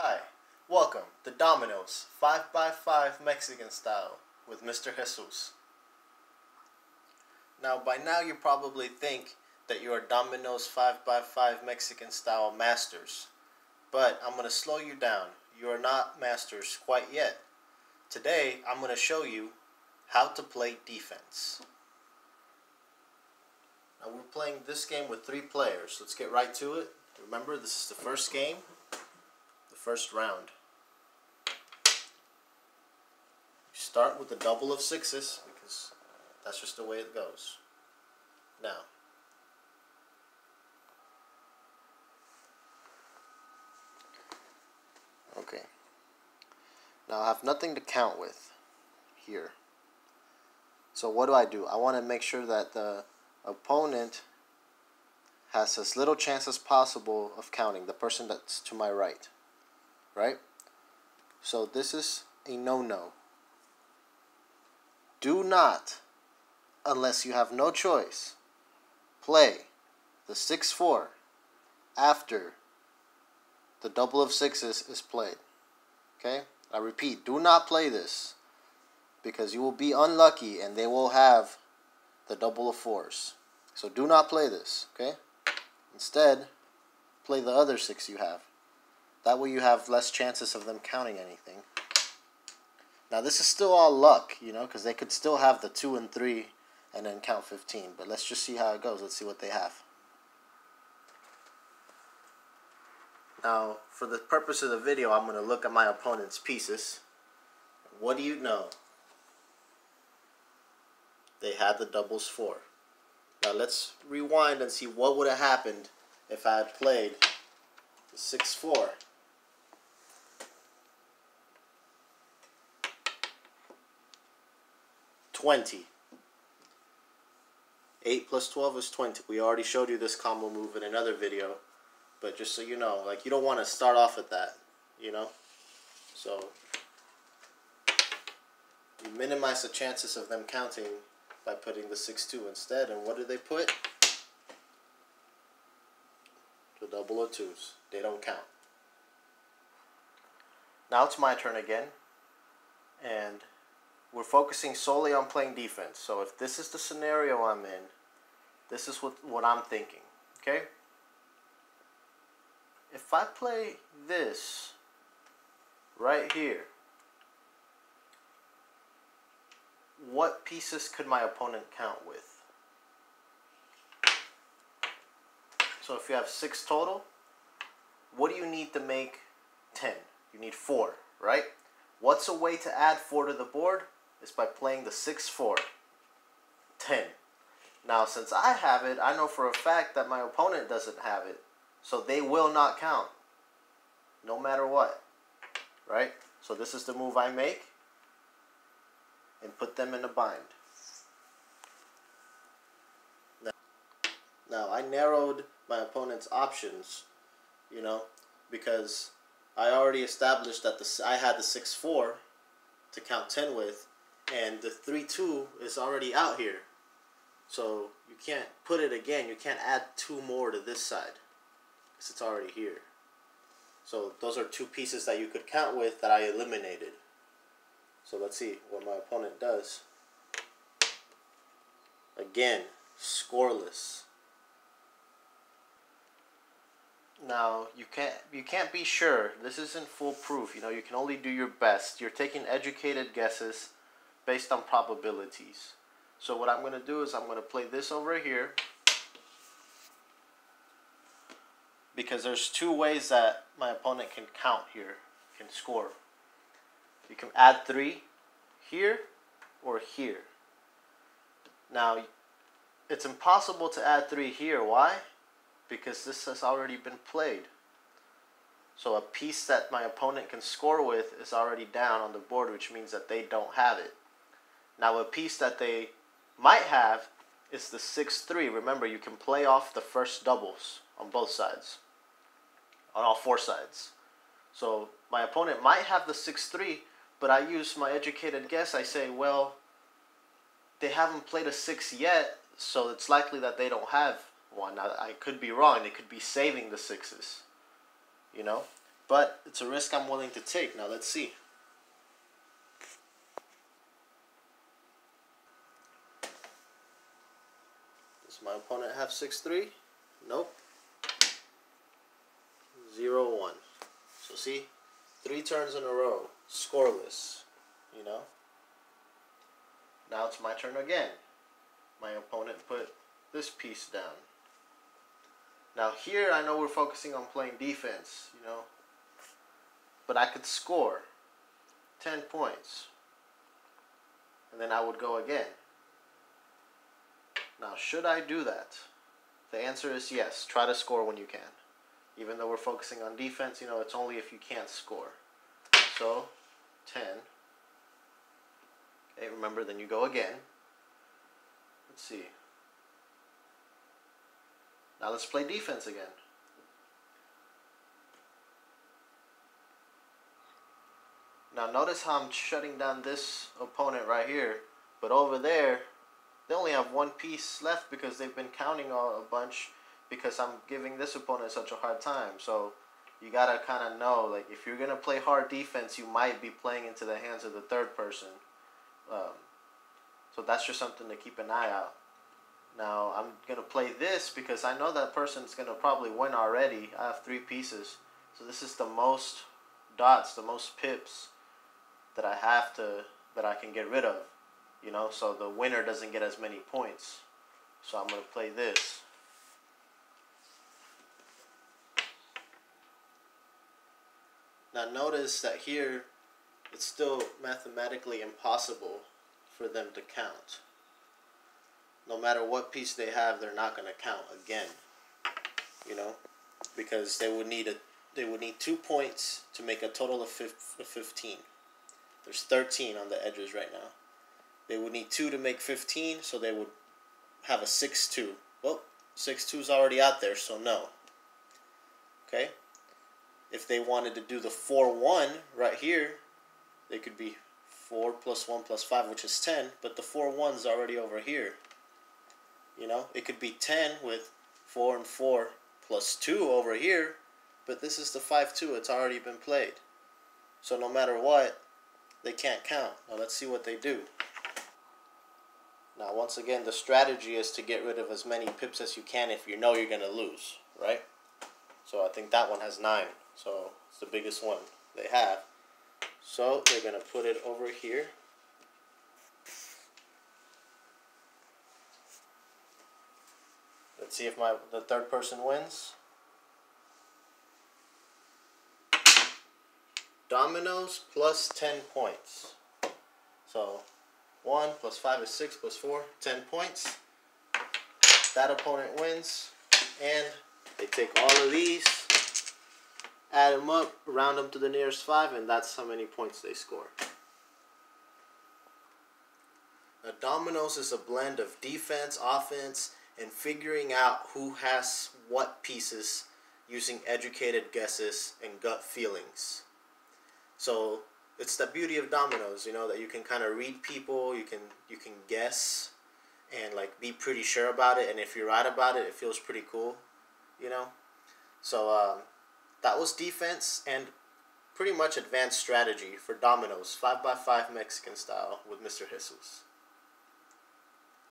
Hi, welcome to Dominoes 5x5 Mexican style with Mr. Jesus. Now, by now, you probably think that you are Dominoes 5x5 Mexican style masters, but I'm going to slow you down. You are not masters quite yet. Today, I'm going to show you how to play defense. Now, we're playing this game with three players. Let's get right to it. Remember, this is the first game first round. Start with a double of sixes because that's just the way it goes. Now, okay. Now I have nothing to count with here. So what do I do? I want to make sure that the opponent has as little chance as possible of counting, the person that's to my right right? So this is a no-no. Do not, unless you have no choice, play the 6-4 after the double of sixes is played. Okay? I repeat, do not play this because you will be unlucky and they will have the double of fours. So do not play this, okay? Instead, play the other six you have. That way you have less chances of them counting anything. Now this is still all luck, you know, because they could still have the 2 and 3 and then count 15. But let's just see how it goes. Let's see what they have. Now, for the purpose of the video, I'm going to look at my opponent's pieces. What do you know? They had the doubles 4. Now let's rewind and see what would have happened if I had played the 6-4. 20. 8 plus 12 is 20. We already showed you this combo move in another video. But just so you know, like you don't want to start off at that, you know? So you minimize the chances of them counting by putting the 6-2 instead. And what do they put? The double or twos. They don't count. Now it's my turn again. And we're focusing solely on playing defense. So if this is the scenario I'm in, this is what, what I'm thinking. Okay? If I play this right here, what pieces could my opponent count with? So if you have six total, what do you need to make 10? You need four, right? What's a way to add four to the board? Is by playing the 6-4, 10. Now, since I have it, I know for a fact that my opponent doesn't have it. So they will not count, no matter what, right? So this is the move I make and put them in a bind. Now, now I narrowed my opponent's options, you know, because I already established that the I had the 6-4 to count 10 with, and the 3-2 is already out here. So you can't put it again. You can't add two more to this side because it's already here. So those are two pieces that you could count with that I eliminated. So let's see what my opponent does. Again, scoreless. Now you can't you can't be sure. This isn't foolproof. You know you can only do your best. You're taking educated guesses based on probabilities. So what I'm going to do is I'm going to play this over here because there's two ways that my opponent can count here, can score. You can add three here or here. Now, it's impossible to add three here. Why? Because this has already been played. So a piece that my opponent can score with is already down on the board, which means that they don't have it. Now, a piece that they might have is the 6-3. Remember, you can play off the first doubles on both sides, on all four sides. So my opponent might have the 6-3, but I use my educated guess. I say, well, they haven't played a 6 yet, so it's likely that they don't have one. Now, I could be wrong. They could be saving the 6s, you know? But it's a risk I'm willing to take. Now let's see. Does my opponent have 6-3? Nope. 0-1. So see, three turns in a row, scoreless, you know? Now it's my turn again. My opponent put this piece down. Now here I know we're focusing on playing defense, you know? But I could score 10 points. And then I would go again. Now, should I do that? The answer is yes. Try to score when you can. Even though we're focusing on defense, you know, it's only if you can't score. So, 10. Okay, remember, then you go again. Let's see. Now let's play defense again. Now notice how I'm shutting down this opponent right here. But over there, they only have one piece left because they've been counting a bunch because I'm giving this opponent such a hard time. So you gotta kind of know, like, if you're gonna play hard defense, you might be playing into the hands of the third person. Um, so that's just something to keep an eye out. Now I'm gonna play this because I know that person's gonna probably win already. I have three pieces, so this is the most dots, the most pips that I have to that I can get rid of. You know, so the winner doesn't get as many points. So I'm gonna play this. Now notice that here it's still mathematically impossible for them to count no matter what piece they have, they're not going to count again. You know, because they would need a they would need two points to make a total of 15. There's 13 on the edges right now. They would need two to make 15, so they would have a 6-2. Well, 6-2 is already out there, so no. Okay? If they wanted to do the 4-1 right here, they could be 4 plus 1 plus 5, which is 10, but the 4 1's already over here. You know, it could be 10 with 4 and 4 plus 2 over here, but this is the 5-2. It's already been played. So no matter what, they can't count. Now let's see what they do. Now once again, the strategy is to get rid of as many pips as you can if you know you're going to lose, right? So I think that one has 9. So it's the biggest one they have. So they're going to put it over here. Let's see if my the third person wins. Dominoes plus 10 points. So 1 plus 5 is 6 plus 4, 10 points. That opponent wins. And they take all of these, add them up, round them to the nearest 5, and that's how many points they score. Now, dominoes is a blend of defense, offense, and figuring out who has what pieces using educated guesses and gut feelings. So it's the beauty of dominoes, you know, that you can kind of read people, you can you can guess and like be pretty sure about it and if you're right about it, it feels pretty cool, you know. So um, that was defense and pretty much advanced strategy for dominoes, 5 by 5 Mexican style with Mr. Jesus.